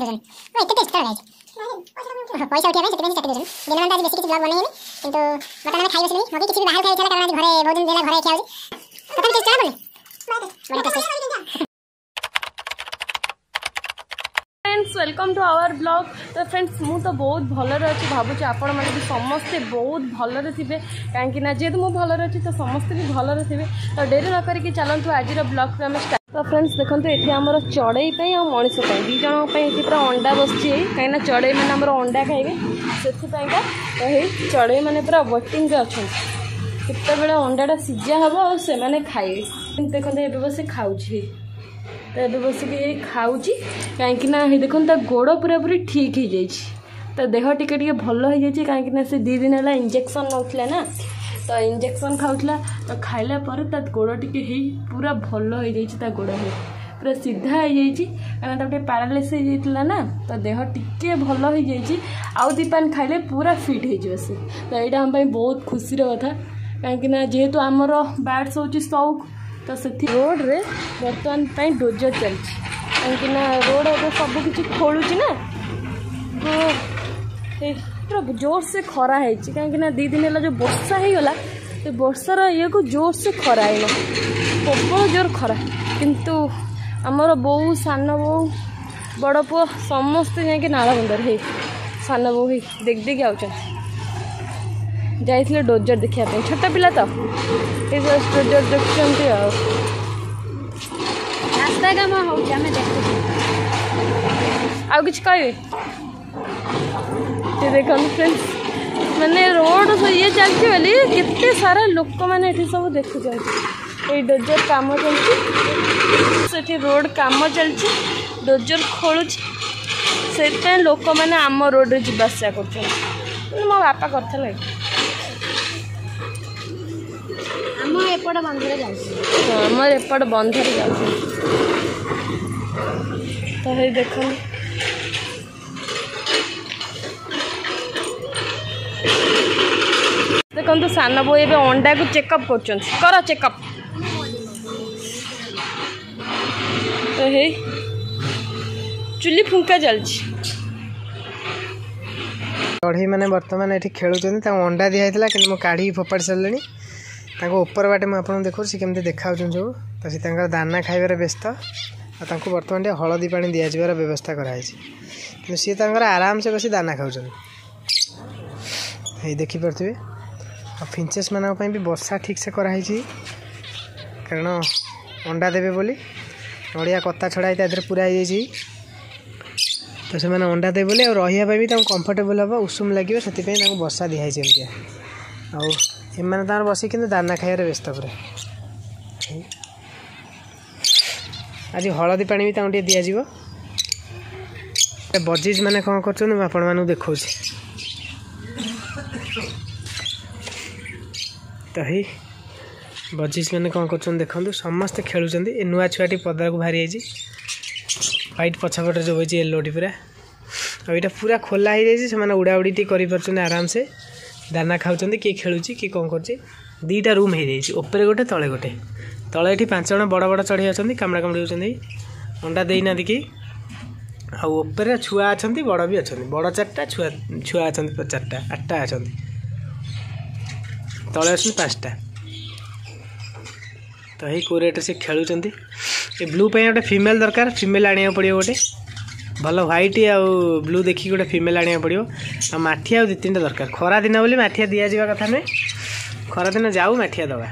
friends welcome to our blog तो friends मु तो बहुत भल रही भावुँ आपण मैंने भी समस्ते बहुत भल रही कहीं जेहे मुझे भल तो समस्ते भी भल तो डेरी न करके चलतु आज ब्लग को आम स्टार्ट ତ ଫ୍ରେଣ୍ଡସ୍ ଦେଖନ୍ତୁ ଏଠି ଆମର ଚଢ଼େଇ ପାଇଁ ଆଉ ମଣିଷ ପାଇଁ ଦୁଇ ଜଣଙ୍କ ପାଇଁ ଏଠି ପୁରା ଅଣ୍ଡା ବସିଛି କାହିଁକିନା ଚଢ଼େଇ ମାନେ ଆମର ଅଣ୍ଡା ଖାଇବେ ସେଥିପାଇଁକା ଏହି ଏଇ ଚଢ଼େଇମାନେ ପୁରା ୱେଟିଂରେ ଅଛନ୍ତି କେତେବେଳେ ଅଣ୍ଡାଟା ସିଝା ହେବ ଆଉ ସେମାନେ ଖାଇବେ ଦେଖନ୍ତୁ ଏବେ ବସି ଖାଉଛି ତ ଏବେ ବସିକି ଏଇ ଖାଉଛି କାହିଁକିନା ଏଇ ଦେଖନ୍ତୁ ତା ଗୋଡ଼ ପୁରାପୁରି ଠିକ୍ ହେଇଯାଇଛି ତା ଦେହ ଟିକେ ଟିକେ ଭଲ ହେଇଯାଇଛି କାହିଁକିନା ସେ ଦୁଇ ଦିନ ହେଲା ଇଞ୍ଜେକ୍ସନ୍ ନେଉଥିଲା ନା ତ ଇଞ୍ଜେକ୍ସନ୍ ଖାଉଥିଲା ତ ଖାଇଲା ପରେ ତା ଗୋଡ଼ ଟିକେ ହେଇ ପୁରା ଭଲ ହେଇଯାଇଛି ତା ଗୋଡ଼ ହେଇ ପୁରା ସିଧା ହେଇଯାଇଛି କାରଣ ତାକୁ ଟିକେ ପାରାଲିସିସ୍ ହେଇଯାଇଥିଲା ନା ତ ଦେହ ଟିକେ ଭଲ ହେଇଯାଇଛି ଆଉ ଦୁଇ ପାନ ଖାଇଲେ ପୁରା ଫିଟ୍ ହେଇଯିବ ସେ ତ ଏଇଟା ଆମ ପାଇଁ ବହୁତ ଖୁସିର କଥା କାହିଁକିନା ଯେହେତୁ ଆମର ବ୍ୟାଟ୍ସ ହେଉଛି ସଉକ ତ ସେଥି ରୋଡ଼ରେ ବର୍ତ୍ତମାନ ପାଇଁ ଡୋଜର ଚାଲିଛି କାହିଁକିନା ରୋଡ଼ ଏବେ ସବୁକିଛି ଖୋଳୁଛି ନା ତ पूरा जोर से खरा है कहीं दी दिन है जो बर्षा हो बर्षार ई को जोर से खरा है प्रबल जोर खरा कि आमर बो सान बो बड़ पु समस्त जाए जा बंदर है सान बो ही देख देखे आ जाते डोजर देखा छोट पा तो ये डोजर देखते रास्ता आ कि कह ଏଠି ଦେଖନ୍ତୁ ମାନେ ରୋଡ଼ ସବୁ ଇଏ ଚାଲିଛି ବୋଲି କେତେ ସାରା ଲୋକମାନେ ଏଠି ସବୁ ଦେଖୁଛନ୍ତି ଏଇ ଡୋଜର କାମ ଚାଲିଛି ସେଠି ରୋଡ଼ କାମ ଚାଲିଛି ଡୋଜର ଖୋଳୁଛି ସେଥିପାଇଁ ଲୋକମାନେ ଆମ ରୋଡ଼ରେ ଯିବା ଆସିବା କରୁଛନ୍ତି ମାନେ ମୋ ବାପା କରିଥିଲେ ଆମ ଏପଟ ବନ୍ଧରେ ଯାଉଛି ହଁ ଆମର ଏପଟ ବନ୍ଧରେ ଯାଉଛି ତ ହେଇ ଦେଖନ୍ତୁ ଦେଖନ୍ତୁ ସାନ ବୋଉ ଏବେ ଅଣ୍ଡାକୁ ଚେକଅପ୍ କରୁଛନ୍ତି କର ଚେକଅପ୍ ହେଇ ଚୁଲି ଫୁଙ୍କା ଚାଲିଛି ଚଢ଼େଇ ମାନେ ବର୍ତ୍ତମାନ ଏଠି ଖେଳୁଛନ୍ତି ତାଙ୍କୁ ଅଣ୍ଡା ଦିଆହେଇଥିଲା କିନ୍ତୁ ମୁଁ କାଢ଼ିକି ଫୋପାଡ଼ି ସାରିଲିଣି ତାଙ୍କ ଉପର ବାଟେ ମୁଁ ଆପଣଙ୍କୁ ଦେଖାଉଛି ସେ କେମିତି ଦେଖାଯାଉଛନ୍ତି ସବୁ ତ ସେ ତାଙ୍କର ଦାନା ଖାଇବାରେ ବ୍ୟସ୍ତ ଆଉ ତାଙ୍କୁ ବର୍ତ୍ତମାନ ଟିକେ ହଳଦୀ ପାଣି ଦିଆଯିବାର ବ୍ୟବସ୍ଥା କରାହେଇଛି କିନ୍ତୁ ସିଏ ତାଙ୍କର ଆରାମସେ ବସି ଦାନା ଖାଉଛନ୍ତି ଏଇ ଦେଖିପାରୁଥିବେ फिंचेस माना भी बसा ठीक से कराई कारण अंडा देवे नड़िया कता छड़ा ही पूराई तो से अंडा देवे और रही भी कम्फर्टेबल हे उषुम लगे से बसा दिहाई चाहिए तरह बस कि दाना खाइबार व्यस्त पूरे आज हलदी पा भी दिज्वे बजीज मैंने कौन कर देखा ଆକର୍ଷିତ ବଜିସ୍ ମାନେ କ'ଣ କରୁଛନ୍ତି ଦେଖନ୍ତୁ ସମସ୍ତେ ଖେଳୁଛନ୍ତି ଏ ନୂଆ ଛୁଆଟି ପଦାକୁ ବାହାରି ଯାଇଛି ହ୍ୱାଇଟ୍ ପଛପଟରେ ଯେଉଁ ହୋଇଛି ୟେଲୋଟି ପୁରା ଆଉ ଏଇଟା ପୁରା ଖୋଲା ହେଇଯାଇଛି ସେମାନେ ଉଡ଼ାଉଡ଼ି ଟିକେ କରିପାରୁଛନ୍ତି ଆରାମସେ ଦାନା ଖାଉଛନ୍ତି କିଏ ଖେଳୁଛି କିଏ କ'ଣ କରୁଛି ଦୁଇଟା ରୁମ୍ ହେଇଯାଇଛି ଉପରେ ଗୋଟେ ତଳେ ଗୋଟେ ତଳେ ଏଠି ପାଞ୍ଚ ଜଣ ବଡ଼ ବଡ଼ ଚଢ଼େଇ ଅଛନ୍ତି କାମୁଡ଼ା କାମୁଡ଼ି ହେଉଛନ୍ତି ଅଣ୍ଡା ଦେଇନାହାନ୍ତି କି ଆଉ ଉପରେ ଛୁଆ ଅଛନ୍ତି ବଡ଼ ବି ଅଛନ୍ତି ବଡ଼ ଚାରିଟା ଛୁଆ ଛୁଆ ଅଛନ୍ତି ଚାରିଟା ଆଠଟା ଅଛନ୍ତି ତଳେ ଅଛନ୍ତି ପାଞ୍ଚଟା ତ ଏଇ କେଉଁ ରେଟ୍ରେ ସେ ଖେଳୁଛନ୍ତି ଏ ବ୍ଲୁ ପାଇଁ ଗୋଟେ ଫିମେଲ୍ ଦରକାର ଫିମେଲ୍ ଆଣିବାକୁ ପଡ଼ିବ ଗୋଟେ ଭଲ ହ୍ୱାଇଟ୍ ଆଉ ବ୍ଲୁ ଦେଖିକି ଗୋଟେ ଫିମେଲ୍ ଆଣିବାକୁ ପଡ଼ିବ ଆଉ ମାଠିଆ ଆଉ ଦୁଇ ତିନିଟା ଦରକାର ଖରାଦିନ ବୋଲି ମାଠିଆ ଦିଆଯିବା କଥା ନୁହେଁ ଖରାଦିନ ଯାଉ ମାଠିଆ ଦେବା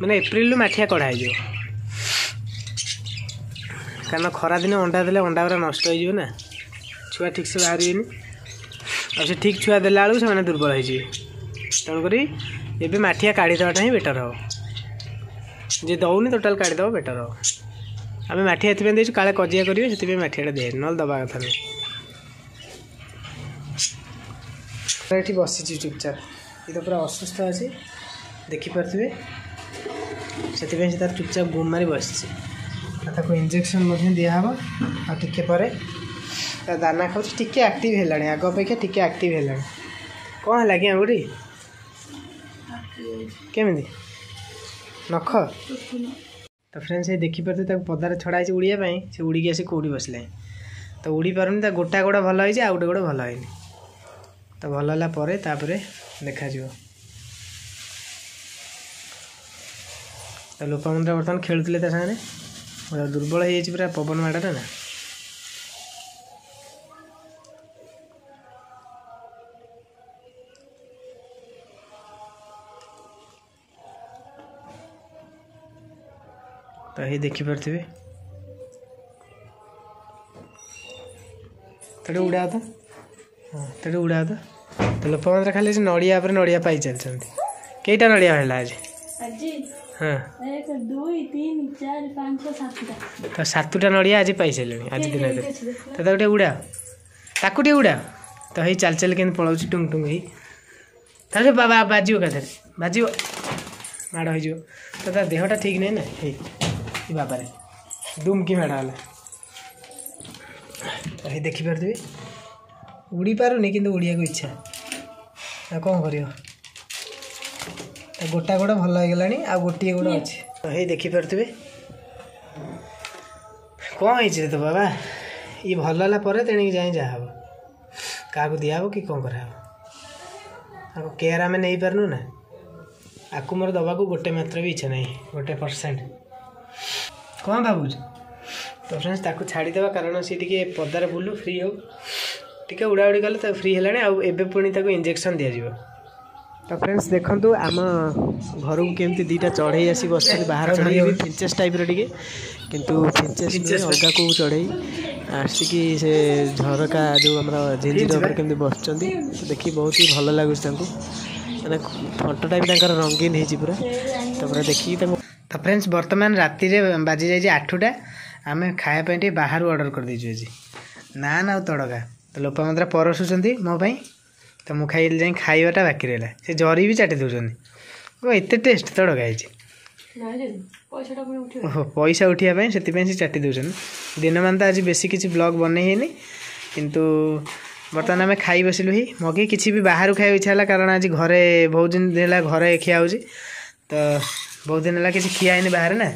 ମାନେ ଏପ୍ରିଲରୁ ମାଠିଆ କଢ଼ା ହେଇଯିବ କାରଣ ଖରାଦିନେ ଅଣ୍ଡା ଦେଲେ ଅଣ୍ଡା ଗୁଡ଼ା ନଷ୍ଟ ହେଇଯିବ ନା ଛୁଆ ଠିକ୍ସେ ବାହାରିବେନି ଆଉ ସେ ଠିକ୍ ଛୁଆ ଦେଲା ବେଳକୁ ସେମାନେ ଦୁର୍ବଳ ହେଇଯିବେ ତେଣୁକରି ये मठिया काढ़ीदेटा तो ही बेटर हे जे दौनी तो टोटाल काढ़ीद बेटर हाँ आम मठिया ये दे कजिया करेंगे से मठिया दे ना दबा कथा नहीं बस चुपचाप ये तो पूरा असुस्थ अच्छे देखिपे से तार चुपचाप गुम मारि बस इंजेक्शन दिहब आए पर दाना खाऊ टे आक्टिव है आग टी आक्ट है कौन है कि आगुरी କେମିତି ନଖ ତ ଫ୍ରେଣ୍ଡ ସେ ଦେଖିପାରୁଥିବେ ତାକୁ ପଦାରେ ଛଡ଼ା ହେଇଛି ଉଡ଼ିବା ପାଇଁ ସେ ଉଡ଼ିକି ଆସି କେଉଁଠି ବସିଲାଣି ତ ଉଡ଼ି ପାରୁନି ତା ଗୋଟା ଗୋଡ଼ ଭଲ ହେଇଛି ଆଉ ଗୋଟେ ଗୋଡ଼ ଭଲ ହେଇନି ତ ଭଲ ହେଲା ପରେ ତାପରେ ଦେଖାଯିବ ତ ଲୋକମାନେ ବର୍ତ୍ତମାନ ଖେଳୁଥିଲେ ତା ସାଙ୍ଗରେ ଦୁର୍ବଳ ହେଇଯାଇଛି ପୁରା ପବନ ମାଡ଼ଟା ନା तो ये देखिपे तो उड़ा तो तो लोक मैंने खाली नड़िया नड़िया पाई चलते कईटा नड़िया है आज हाँ तो सतुटा नड़िया आज पाई सारे आज दिन तो गोटे उड़ा ताकू उड़ा तो हई चल चल के पलाऊ टुंग टुंग बाजी कथा बाजी माड़ हो तो देहटा ठीक नहीं ना हे कि डुमकी दुमकी मेड़ा तो देखी पार्थिवी उड़ी पारे कि उड़िया को इच्छा कौन कर गोटा गोड़ भल हो गला गोटे गोड़ अच्छे तो ये देखी पार्थिवे कौन है तो बाबा ये भल हालापर तेणी जाए जहाँ क्या दिहब कि कौन कराव केयर आम नहीं पार्न ना आपको मोर दवा गोटे मात्र भी इच्छा ना गोटे परसेंट କ'ଣ ଭାବୁଛୁ ତ ଫ୍ରେଣ୍ଡସ୍ ତାକୁ ଛାଡ଼ିଦେବା କାରଣ ସିଏ ଟିକେ ପଦାରେ ବୁଲୁ ଫ୍ରି ହେଉ ଟିକେ ଉଡ଼ାଉଡ଼ି କଲେ ତ ଫ୍ରି ହେଲାଣି ଆଉ ଏବେ ପୁଣି ତାକୁ ଇଞ୍ଜେକ୍ସନ୍ ଦିଆଯିବ ତ ଫ୍ରେଣ୍ଡସ୍ ଦେଖନ୍ତୁ ଆମ ଘରକୁ କେମିତି ଦୁଇଟା ଚଢ଼େଇ ଆସି ବସିଛନ୍ତି ବାହାର ଚଢ଼େଇ ବି ଫିଞ୍ଚେସ୍ ଟାଇପ୍ର ଟିକେ କିନ୍ତୁ ଫିଞ୍ଚେସ୍ ଅଲଗାକୁ ଚଢ଼େଇ ଆସିକି ସେ ଝରକା ଯେଉଁ ଆମର ଝିଞ୍ଜିର ଉପରେ କେମିତି ବସୁଛନ୍ତି ଦେଖି ବହୁତ ହି ଭଲ ଲାଗୁଛି ତାଙ୍କୁ ମାନେ ଫଟୋଟା ବି ତାଙ୍କର ରଙ୍ଗୀନ ହେଇଛି ପୁରା ତାପରେ ଦେଖିକି ତାଙ୍କୁ ତ ଫ୍ରେଣ୍ଡସ୍ ବର୍ତ୍ତମାନ ରାତିରେ ବାଜିଯାଇଛି ଆଠଟା ଆମେ ଖାଇବା ପାଇଁ ଟିକେ ବାହାରୁ ଅର୍ଡ଼ର କରିଦେଇଛୁ ଆଜି ନାନ୍ ଆଉ ତଡ଼କା ତ ଲୋପାମୁଦ୍ରା ପରସୁଛନ୍ତି ମୋ ପାଇଁ ତ ମୁଁ ଖାଇଲି ଯାଇ ଖାଇବାଟା ବାକି ରହିଲା ସେ ଜରି ବି ଚାଟି ଦେଉଛନ୍ତି ଓ ଏତେ ଟେଷ୍ଟ ତଡ଼କା ହେଇଛି ଓହୋ ପଇସା ଉଠିବା ପାଇଁ ସେଥିପାଇଁ ସେ ଚାଟି ଦେଉଛନ୍ତି ଦିନମାନ ତ ଆଜି ବେଶୀ କିଛି ବ୍ଲଗ୍ ବନେଇ ହେଇନି କିନ୍ତୁ ବର୍ତ୍ତମାନ ଆମେ ଖାଇ ବସିଲୁ ହିଁ ମଗେଇ କିଛି ବି ବାହାରୁ ଖାଇବାକୁ ଇଚ୍ଛା ହେଲା କାରଣ ଆଜି ଘରେ ବହୁତ ଦିନ ହେଲା ଘରେ ଖିଆ ହେଉଛି ତ बहुत दिन है किसी खिया बाहर ना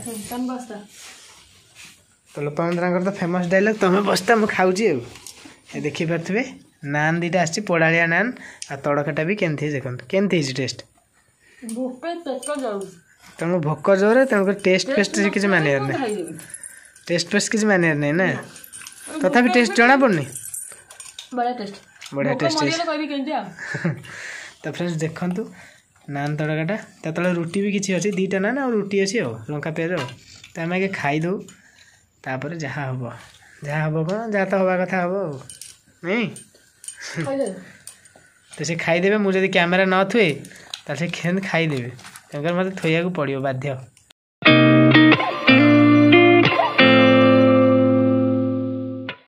तो लता मंद्रा तो फेमस डायलग तुम्हें बस्ता मुझे खाऊ देखी पार्थे नान दीटा आसाड़िया नान आ तड़काटा भी कमी देखो कमी टेस्ट तुमको भोक जोर तेणु टेस्ट फेस्ट किसी मान टेस्ट फेस्ट किसी मान रही ना तथा टेस्ट जना पड़नी बढ़िया टेस्ट बढ़िया टेस्ट तो फ्रेंड्स देखता ନାନ୍ ତଡ଼କାଟା ତା ତଳେ ରୁଟି ବି କିଛି ଅଛି ଦୁଇଟା ନାନ୍ ଆଉ ରୁଟି ଅଛି ଆଉ ଲଙ୍କା ପିଆଜ ଆଉ ତ ଆମେ ଆଗେ ଖାଇଦେଉ ତାପରେ ଯାହା ହେବ ଯାହା ହେବ କ'ଣ ଯାହା ତ ହେବା କଥା ହେବ ଆଉ ନାଇଁ ତ ସେ ଖାଇଦେବେ ମୁଁ ଯଦି କ୍ୟାମେରା ନ ଥୁଏ ତାହେଲେ ସେ ଖାଇଦେବେ ତେଣୁକରି ମୋତେ ଥୋଇବାକୁ ପଡ଼ିବ ବାଧ୍ୟ